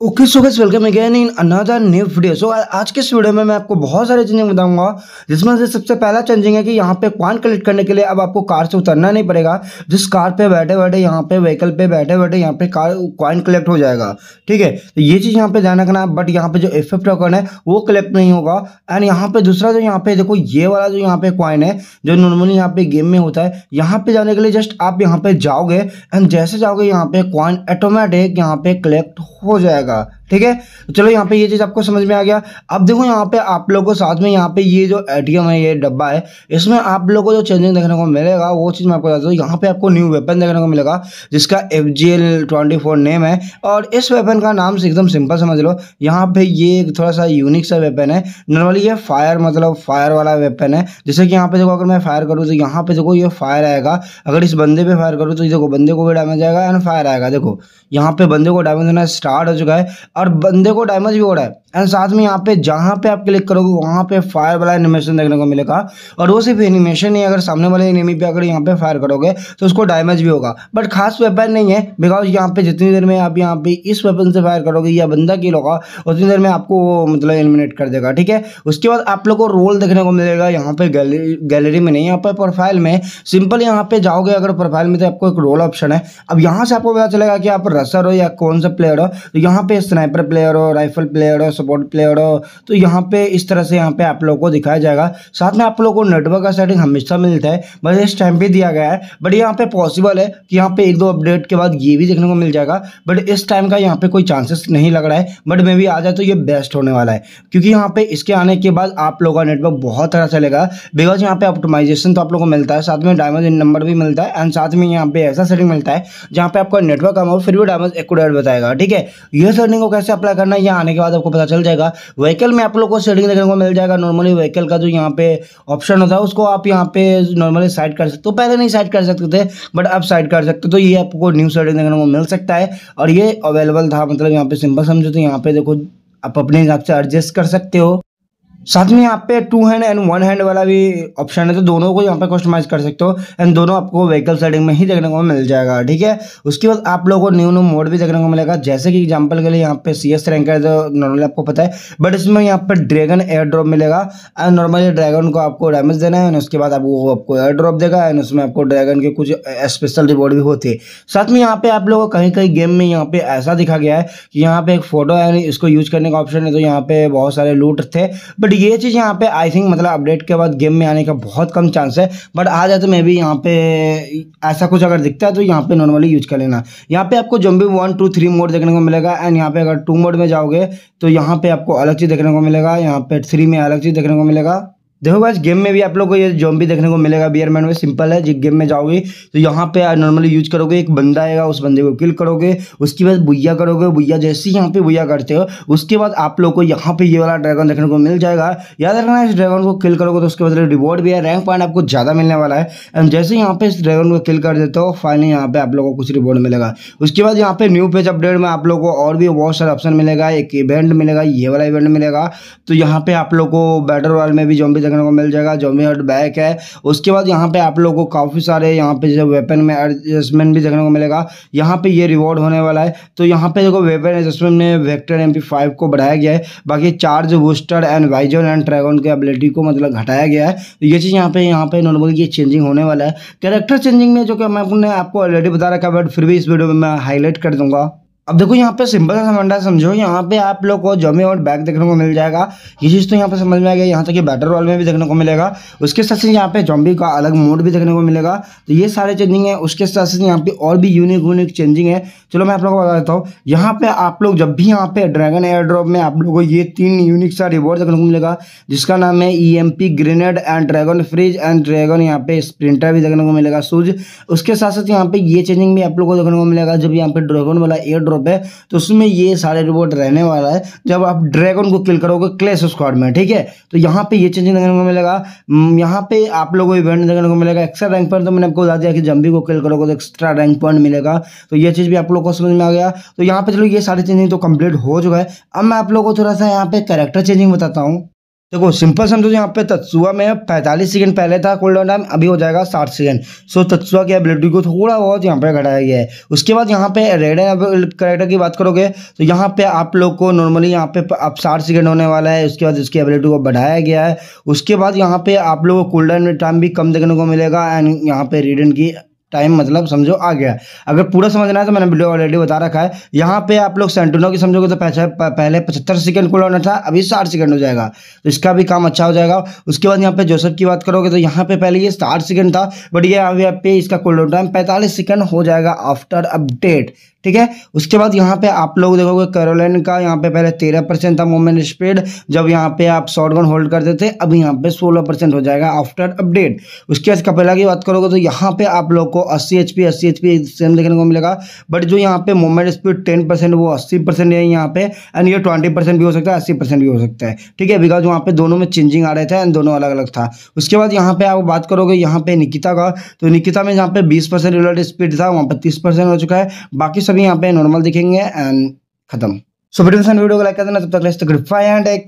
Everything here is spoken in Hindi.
Okay so guys welcome again in another new video so आज के इस वीडियो में मैं आपको बहुत सारे चेंजिंग बताऊँगा जिसमें से सबसे पहला चेंजिंग है कि यहाँ पे कॉइन कलेक्ट करने के लिए अब आपको कार से उतरना नहीं पड़ेगा जिस कार पे बैठे बैठे यहाँ पे व्हीकल पे बैठे बैठे यहाँ पे कार कॉइन कलेक्ट हो जाएगा ठीक है तो ये चीज़ यहाँ पे ध्यान रखना है बट यहाँ पे जो एफ़ टोकन है वो कलेक्ट नहीं होगा एंड यहाँ पे दूसरा जो यहाँ पे देखो ये वाला जो यहाँ पे क्वाइन है जो नॉर्मली यहाँ पे गेम में होता है यहाँ पे जाने के लिए जस्ट आप यहाँ पे जाओगे एंड जैसे जाओगे यहाँ पे क्वाइन ऑटोमेटिक यहाँ पे कलेक्ट हो जाएगा 个 ठीक है? तो चलो यहाँ पे ये चीज़ आपको समझ में आ गया। अब देखो यहाँ पे आप लोगों को साथ में यहाँ पे ये जो एटीएम है, ये डब्बा है, इसमें आप लोगों को जो चेंजिंग देखने को मिलेगा, वो चीज़ मैं आपको बता दूँ। यहाँ पे आपको न्यू वेपन देखने को मिलेगा, जिसका F G L twenty four name है। और इस वेपन का नाम एकदम सिंपल समझ लो। यहाँ पे ये थोड़ा सा यूनिक सा वेपन है। नॉर्मली ये फायर मतलब फायर वाला वेपन है। जैसे कि यहाँ पे देखो, अगर मैं फायर करूँ तो यहाँ पे देखो ये फायर आएगा। अगर इस बंदे पे फायर करूँ तो देखो, बंदे को भी डैमेज आएगा एंड फायर आएगा। देखो, यहाँ पे बंदे को डैमेज होना स्टार्ट हो चुका है। और बंदे को डैमेज भी हो रहा है। एंड साथ में यहाँ पे, जहाँ पे आप क्लिक करोगे, वहाँ पे फायर वाला एनिमेशन देखने को मिलेगा। और वो सिर्फ़ एनिमेशन ही, अगर सामने वाले एनिमी पे अगर यहाँ पे फायर करोगे तो उसको डैमेज भी होगा। बट खास वेपन नहीं है बिकॉज़ यहाँ पे जितनी देर में आप यहाँ पे इस वेपन से फायर करोगे, या बंदा किल होगा, उतनी देर में आपको मतलब एलिमिनेट कर देगा, ठीक है? उसके बाद आप लोग को रोल देखने को मिलेगा यहाँ पे गैलरी में नहीं, यहाँ पर प्रोफ़ाइल में। सिंपल यहाँ पे जाओगे, अगर प्रोफ़ाइल में तो आपको एक रोल ऑप्शन है। अब यहाँ से आपको पता चलेगा कि आप रसर हो या कौन सा प्लेयर हो तो यहाँ पे स्नाइपर प्लेयर हो राइफल प्लेयर हो सपोर्ट प्लेयर हो तो यहाँ पे इस तरह से यहाँ पे आप लोगों को दिखाया जाएगा। साथ में आप लोगों को नेटवर्क का सेटिंग हमेशा मिलता है, बस इस टाइम पे दिया गया है। बट यहाँ पे पॉसिबल है कि यहाँ पे एक दो अपडेट के बाद ये भी देखने को मिल जाएगा। बट इस टाइम का यहाँ पे कोई चांसेस नहीं लग रहा है। बट मे भी आ जाए तो ये बेस्ट होने वाला है। क्योंकि यहाँ पे इसके आने के बाद आप लोगों का नेटवर्क बहुत तरह चलेगा। बिकॉज़ यहाँ पे ऑप्टोमाइजेशन तो आप लोगों को मिलता है, साथ में डायमंड नंबर भी मिलता है। एंड साथ में यहाँ पे ऐसा सेटिंग मिलता है, जहाँ पे आपका नेटवर्क कम हो, फिर भी डायमंड एक्ट बताएगा। ठीक है? ये सेटिंग को कैसे अप्लाई करना है, यहाँ आने के बाद आपको पता चल जाएगा। व्हीकल में आप लोग को सेटिंग देखने को मिल जाएगा। नॉर्मली व्हीकल का जो यहाँ पे ऑप्शन होता है, उसको आप यहाँ पे नॉर्मली साइड कर सकते हो। पहले नहीं साइड कर सकते थे बट अब साइड कर सकते हो तो ये आपको न्यू सेटिंग देखने को मिल सकता है। और ये अवेलेबल था मतलब यहाँ पे सिंपल समझो तो यहाँ पे देखो, आप अपने हिसाब से एडजस्ट कर सकते हो। साथ में यहाँ पे two hand and one hand वाला भी ऑप्शन है तो दोनों को यहाँ पे कस्टमाइज कर सकते हो एंड दोनों आपको व्हीकल सेटिंग में ही देखने को मिल जाएगा, ठीक है? उसके बाद आप लोगों को न्यू न्यू मोड भी देखने को मिलेगा, जैसे कि एग्जांपल के लिए यहाँ पे सी एस रैंक है तो नॉर्मली आपको पता है बट इसमें यहाँ पे ड्रैगन एयर ड्रॉप मिलेगा एंड नॉर्मली ड्रैगन को आपको डैमेज देना है एंड उसके बाद आपको आपको एयर ड्रॉप देगा एंड उसमें आपको ड्रैगन के कुछ स्पेशल रिवॉर्ड भी होते हैं। साथ में यहाँ पे आप लोगों को कहीं कहीं गेम में यहाँ पे ऐसा दिखा गया है कि यहाँ पे एक फ़ोटो है, इसको यूज़ करने का ऑप्शन है तो यहाँ पे बहुत सारे लूट थे बट ये चीज़ यहाँ पे आई थिंक मतलब अपडेट के बाद गेम में आने का बहुत कम चांस है। बट आ जाए तो मे भी यहाँ पे, ऐसा कुछ अगर दिखता है तो यहाँ पे नॉर्मली यूज़ कर लेना। यहाँ पे आपको zombie one two three mode देखने को मिलेगा एंड यहाँ पे अगर टू मोड में जाओगे तो यहाँ पे आपको अलग चीज़ देखने को मिलेगा। यहाँ पे थ्री में अलग चीज़ देखने को मिलेगा। देखो गाइस गेम में भी आप लोग को ये जॉम्बी देखने को मिलेगा। बियरमैन में सिंपल है। जिस गेम में जाओगे तो यहाँ पे नॉर्मली यूज़ करोगे, एक बंदा आएगा, उस बंदे को किल करोगे, उसके बाद बुया करोगे बुया जैसे ही यहाँ पे बुया करते हो, उसके बाद आप लोग को यहाँ पे ये वाला ड्रैगन देखने को मिल जाएगा। याद रखना, इस ड्रैगन को किल करोगे तो उसके बाद रिवॉर्ड भी है रैंक पॉइंट आपको ज़्यादा मिलने वाला है। एंड जैसे यहाँ पे इस ड्रैगन को किल कर देते हो फाइनली यहाँ पे आप लोग को कुछ रिवॉर्ड मिलेगा। उसके बाद यहाँ पे न्यू पेज अपडेट में आप लोग को और भी बहुत सारे ऑप्शन मिलेगा। एक इवेंट मिलेगा, ये वाला इवेंट मिलेगा। तो यहाँ पे आप लोग को बैटर वाल में भी जॉम्बी देखने को मिल जाएगा जोमी हट बैक है। उसके बाद यहाँ पे आप लोगों को काफ़ी सारे यहाँ पे जो वेपन में एडजस्टमेंट भी देखने को मिलेगा। यहाँ पे ये रिवॉर्ड होने वाला है। तो यहाँ पे देखो वेपन एडजस्टमेंट में वेक्टर एम को बढ़ाया गया है। बाकी charge booster and vision and dragon के एबिलिटी को मतलब घटाया गया है। तो ये चीज़ यहाँ पे यहाँ पे नॉर्मली ये चेंजिंग होने वाला है। कैरेक्टर चेंजिंग में जो कि मैं अपने आपको ऑलरेडी बता रखा है बट फिर भी इस वीडियो में मैं हाईलाइट कर दूँगा। अब देखो यहाँ पे सिंपल सा समझना समझो यहाँ पे आप लोग को जमी और बैक देखने को मिल जाएगा ये चीज़ तो यहाँ पे समझ में आ गया यहाँ तक कि बैटर वाल में भी देखने को मिलेगा उसके साथ से यहाँ पे जॉम्बी का अलग मोड भी देखने को मिलेगा तो ये सारे चेंजिंग है उसके साथ साथ यहाँ पे और भी यूनिक यूनिक चेंजिंग है चलो मैं आप लोग को बता देता हूँ यहाँ पे आप लोग जब भी यहाँ पे ड्रैगन एयर ड्रॉप में आप लोग को ये तीन यूनिक सा रिवॉर्ड देखने को मिलेगा जिसका नाम है E M P grenade and dragon freeze and dragon यहाँ पे स्प्रिंटर भी देखने को मिलेगा सूज उसके साथ साथ यहाँ पे ये चेंजिंग भी आप लोग को देखने को मिलेगा जब यहाँ पे ड्रैगन वाला एयर ड्रॉप है तो उसमें ये सारे रिवॉर्ड रहने वाला है। जब आप ड्रैगन को किल करोगे क्लेस स्क्वाड में, ठीक है? तो यहाँ पे ये चेंजिंग देखने को मिलेगा। यहाँ पे आप लोगों को इवेंट देखने को मिलेगा। एक्स्ट्रा रैंक पॉइंट तो मैंने आपको बता दिया कि जम्बी को किल करोगे तो एक्स्ट्रा रैंक पॉइंट मिलेगा। तो ये चीज़ भी आप लोग को समझ में आ गया। तो यहाँ पे चलो, ये सारी चेंजिंग तो कंप्लीट हो चुका है। अब मैं आप लोग को थोड़ा सा यहाँ पे कैरेक्टर चेंजिंग बताता हूँ। देखो सिंपल समझो यहाँ पे तत्सुआ में पैंतालीस सेकंड पहले था कूल डाउन टाइम अभी हो जाएगा साठ सेकंड सो तत्सुआ की एबिलिटी को थोड़ा बहुत यहाँ पे घटाया गया है. उसके बाद यहाँ पे रेड करेक्टर की बात करोगे तो यहाँ पे आप लोग को नॉर्मली यहाँ पे अब साठ सेकंड होने वाला है, उसके बाद उसकी एबिलिटी को बढ़ाया गया है. उसके बाद यहाँ पे आप लोग को कूल डाउन टाइम भी कम देखने को मिलेगा एंड यहाँ पे रीडन की टाइम मतलब समझो आ गया। अगर पूरा समझना है तो मैंने वीडियो ऑलरेडी बता रखा है। यहाँ पे आप लोग सेंटुनो की समझोगे तो पहले पचहत्तर सेकंड कूल होना था, अभी साठ सेकंड हो जाएगा। तो इसका भी काम अच्छा हो जाएगा। उसके बाद यहाँ पे जोसेफ की बात करोगे तो यहाँ पे पहले ये साठ सेकंड था बट ये अभी पे इसका कूल टाइम पैंतालीस सेकंड हो जाएगा आफ्टर अपडेट ठीक है? उसके बाद यहाँ पे आप लोग देखोगे कैरोलिन का, यहाँ पे पहले तेरह परसेंट था मूवमेंट स्पीड जब यहाँ पे आप शॉर्ट गन होल्ड करते थे, अब यहाँ पे सोलह परसेंट हो जाएगा आफ्टर अपडेट उसके बाद कपेला की बात करोगे तो यहाँ पे आप लोग को अस्सी एच पी अस्सी एच पी सेम देखने को मिलेगा बट जो यहाँ पे मोमेंट स्पीड टेन परसेंट, वो अस्सी परसेंट है यहाँ पे एंड ये ट्वेंटी परसेंट भी हो सकता है, अस्सी परसेंट भी हो सकता है. ठीक है? बिकॉज़ वहाँ पे दोनों में चेंजिंग आ रहे थे एंड दोनों अलग अलग था. उसके बाद यहाँ पे आप बात करोगे, यहाँ पे निकिता का तो निकिता में जहाँ पे बीस परसेंट स्पीड था, वहाँ पर तीस परसेंट हो चुका है, बाकी सभी यहाँ पे नॉर्मल दिखेंगे एंड खत्म। सो वीडियो को लाइक कर देना, तब तक टेक